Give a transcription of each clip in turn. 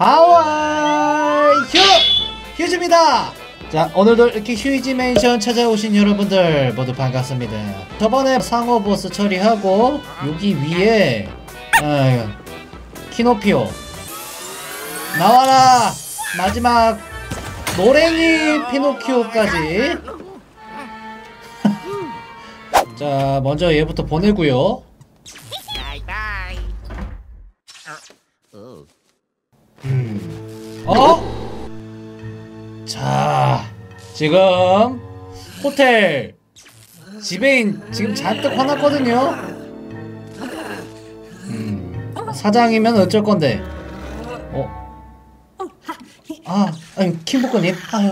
하와이 휴! 휴즈입니다! 자 오늘도 이렇게 휴이지 맨션 찾아오신 여러분들 모두 반갑습니다 저번에 상어 보스 처리하고 여기 위에 아유, 키노피오 나와라! 마지막 노랭이 피노키오까지 자 먼저 얘부터 보내고요 어? 자, 지금 호텔 지배인 지금 잔뜩 화났거든요. 음, 사장이면 어쩔 건데? 어? 아, 아유 킹복구님, 아유,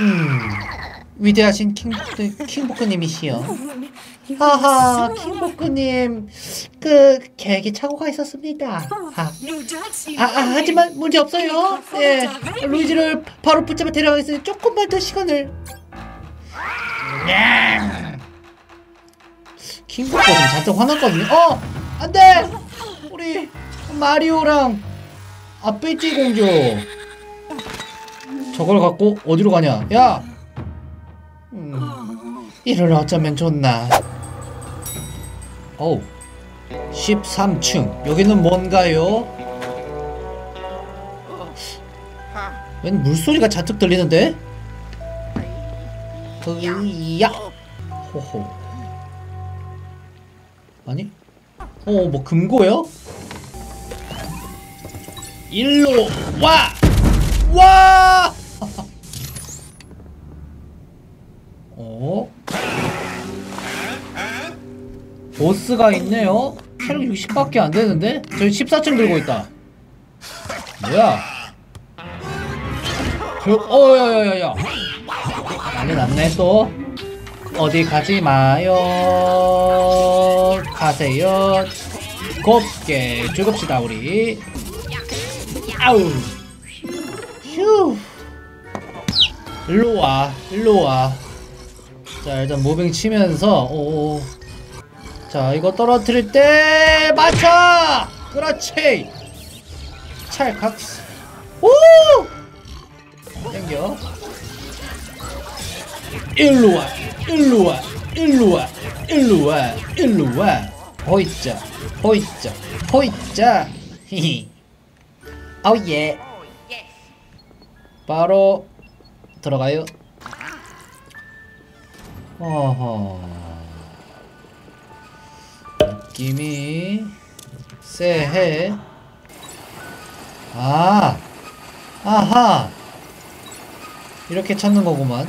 음, 위대하신 킹복 킹복구님이시여. 하하, 킹복구님, 그 계획이 착오가 있었습니다. 아, 아, 아, 하지만 문제 없어요. 예, 루이지를 바로 붙잡아 데려가겠으니 조금만 더 시간을. 지금 잔뜩 화났거든요. 어, 안 돼. 우리 마리오랑 아페이지 공주. 저걸 갖고 어디로 가냐? 야, 음, 이를 어쩌면 좋나. 어우. 13층 여기는 뭔가요? 웬 물소리가 잔뜩 들리는데? 으야 호호 아니? 어 뭐 금고요? 일로 와! 와! 보스가 있네요? 체력 60밖에 안 되는데? 저기 14층 들고 있다. 뭐야? 저, 어, 야, 야, 야, 야. 난리 났네, 또. 어디 가지 마요. 가세요. 곱게 죽읍시다, 우리. 아우. 휴. 일로 와, 일로 와. 자, 일단 무빙 치면서, 오. 자 이거 떨어뜨릴 때 맞춰! 그렇지! 찰칵 오! 땡겨. 일로와 일로와 일로와 일로와 일로와. 호이자 호이자 호이자 히히. 아우예. 바로 들어가요. 어허 느낌이 쎄해. 아 아하. 이렇게 찾는 거구만.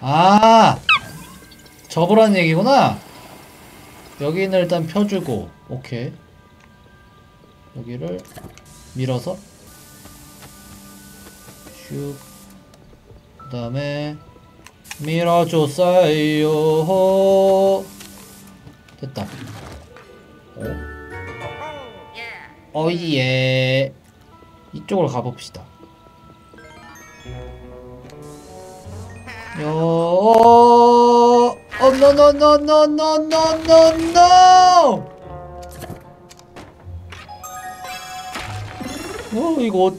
아 접으라는 얘기구나. 여기는 일단 펴주고 오케이. 여기를 밀어서 슉. 그 다음에 밀어줬어요. 됐다 어? Yeah. 어이예 이쪽으로 가봅시다 요 어, 노노노노노노노노 어, 이거 어-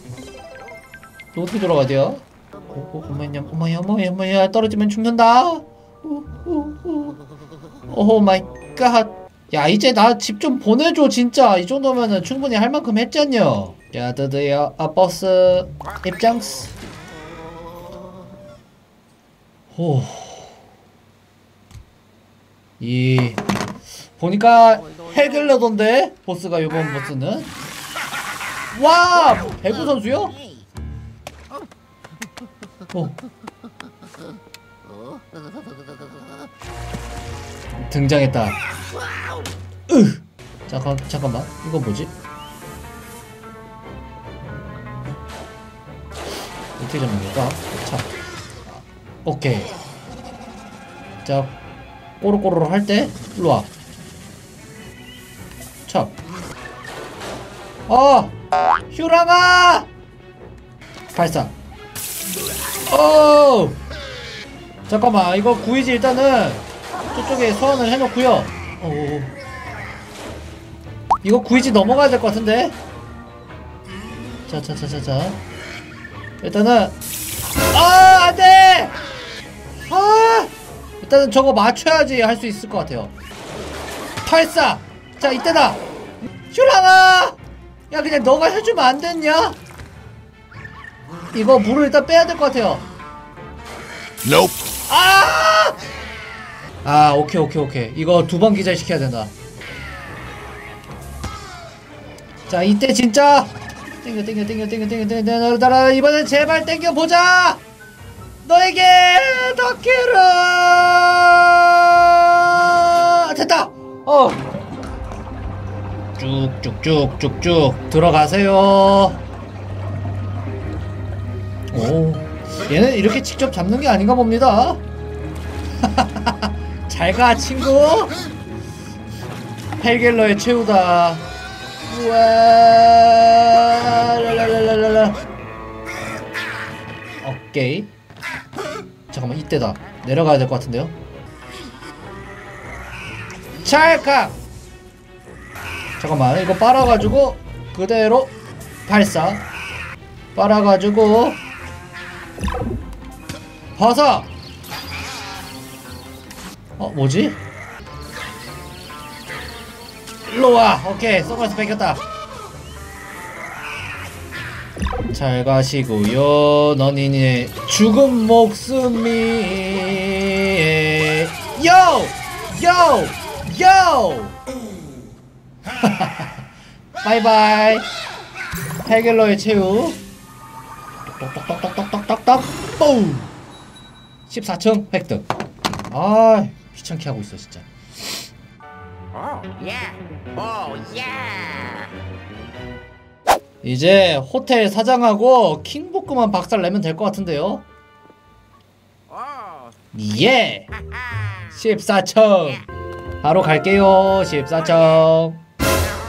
어떻게 돌아가야 돼요? 어, 어, 어머냐, 어머야, 어머야, 어머야, 떨어지면 죽는다. 오, 오, 오. Oh my god. 야, 이제 나 집 좀 보내줘, 진짜. 이 정도면은 충분히 할 만큼 했잖여. 자, 드디어 아, 버스 입장스. 호. 이 보니까 해글러던데 보스가 이번 보스는 와 배구 선수요? 어. 등장했다. 으 잠깐 잠깐만 이거 뭐지? 어떻게 잡는 걸까? 자, 아, 오케이. 자, 꼬르꼬르 할때 일로 와. 자, 어, 휴랑아, 발사. 어, 잠깐만 이거 구이지 일단은 저쪽에 소환을 해놓고요. 어, 이거 구이지 넘어가야 될 것 같은데. 자자자자자. 일단은 아 안돼! 아! 일단은 저거 맞춰야지 할 수 있을 것 같아요. 발사! 자 이때다! 슈랑아! 야 그냥 너가 해주면 안 됐냐? 이거 물을 일단 빼야 될 것 같아요. Nope. 아! 아, 오케이, 오케이, 오케이. 이거 두 번 기절 시켜야 된다. 자, 이때 진짜 땡겨, 땡겨, 땡겨, 땡겨, 땡겨, 땡겨, 땡겨, 따라 이번엔 제발 땡겨 보자. 너에게 덕기를 됐다. 어. 쭉쭉쭉쭉쭉 들어가세요. 오, 얘는 이렇게 직접 잡는 게 아닌가 봅니다. 잘 가, 친구. 헬겔러의 최후다. 우와, 랄랄랄랄라. 오케이. 잠깐만, 이때다. 내려가야 될 것 같은데요? 찰칵! 잠깐만, 이거 빨아가지고, 그대로 발사. 빨아가지고, 벗어! 어, 뭐지? 일로 와! 오케이, 선글라스 뺏겼다. 잘 가시고요. 너니네 죽은 목숨이 요! 요! 요! 바이바이. 해겔러의 최후. 똑똑똑똑똑똑똑똑 뿡 14층 획득 아 귀찮게 하고 있어 진짜. Oh, yeah. Oh, yeah. 이제 호텔 사장하고 킹복그만 박살 내면 될 것 같은데요? Oh, 예. haha. 14층 바로 갈게요 14층 어?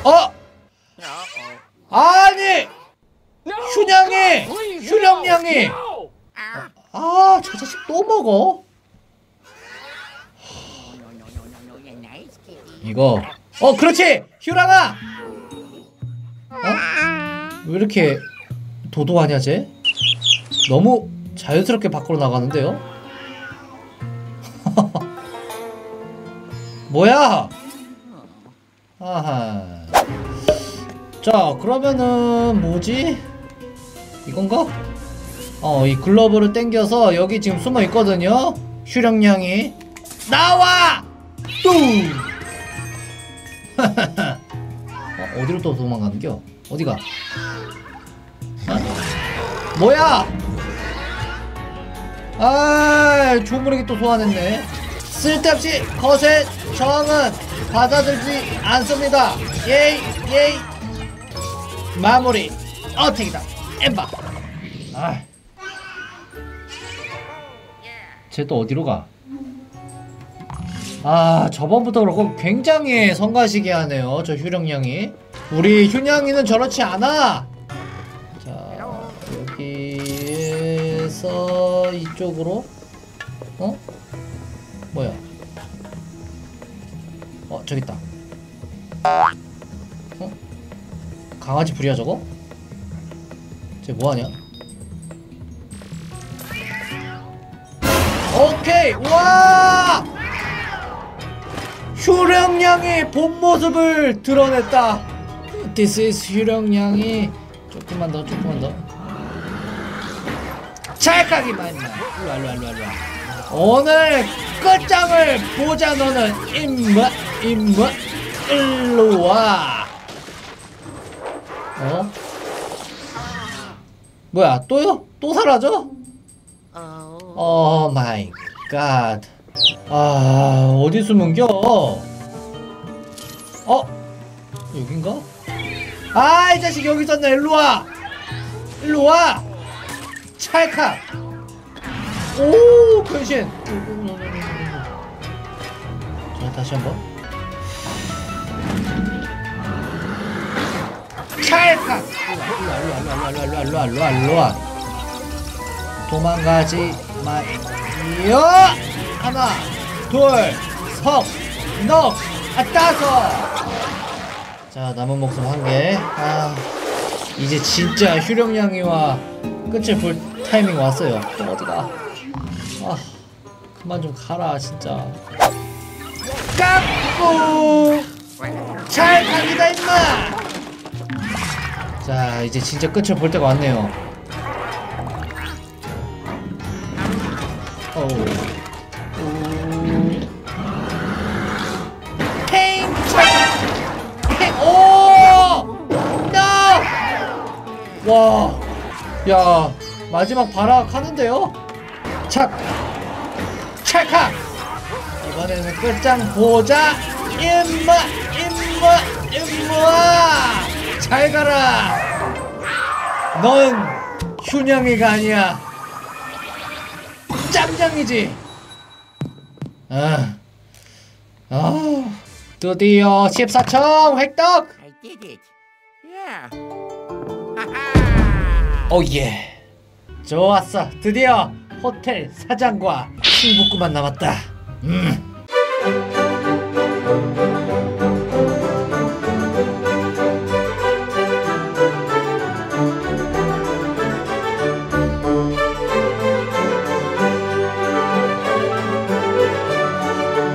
Uh-oh. 아니! 휴냥이! 휴령냥이. 아 저 자식 또 먹어 No, no, no, no, no. You're nice, kitty. 이거 어 그렇지 휴랑아 어? 왜 이렇게 도도하냐 쟤? 너무 자연스럽게 밖으로 나가는데요? 뭐야? 아하 자 그러면은 뭐지? 이건가? 어 이 글러브를 땡겨서 여기 지금 숨어 있거든요 휴령량이 나와! 뚱! 어, 어디로 또 도망가는겨? 어디가? 어? 뭐야? 아, 조물에게 또 소환했네. 쓸데없이 거센 저항은 받아들지 않습니다. 예이, 예이. 마무리. 어택이다. 엠바. 아, 쟤 또 어디로 가? 아 저번부터 그렇고 굉장히 성가시게 하네요 저 휴령량이 우리 휴냥이는 저렇지 않아 자 여기에서 이쪽으로 어? 뭐야 어 저기 있다 어? 강아지 불이야 저거? 쟤 뭐하냐? 오케이 와 휴령량의 본 모습을 드러냈다. This is 휴령량이 조금만 더, 조금만 더. 찰칵이만 임마. 일로와, 일로와, 일로와, 일로와. 오늘 끝장을 보자 너는 임마, 임마. 일로와. 어? 뭐야 또요? 또 사라져? Oh. 오 마이 갓. 아 어디 숨은겨? 어? 여긴가? 아 이 자식 여기 있었네 일로와! 일로와! 찰칵! 오 변신! 자 다시 한번 찰칵! 일로와 일로와 일로와 일로와 일로와 일로와 도망가지 마요! 하나 둘, 석, 넉, 아, 다섯. 자, 남은 목숨 한 개. 아, 이제 진짜 휴령량이와 끝을 볼 타이밍 왔어요. 또 어디가? 아, 그만 좀 가라 진짜. 깎고 잘 갑니다 임마. 자 이제 진짜 끝을 볼 때가 왔네요. 어우. 와. 야, 마지막 발악 하는데요? 착! 찰칵! 이번에는 끝장 보자! 임마! 임마! 임마! 잘 가라! 넌 휴냥이가 아니야. 짱짱이지. 아, 아, 드디어 14청 획득. I did it. Yeah. Haha. 오 예. 좋았어. 드디어 호텔 사장과 친구구만 남았다. 음.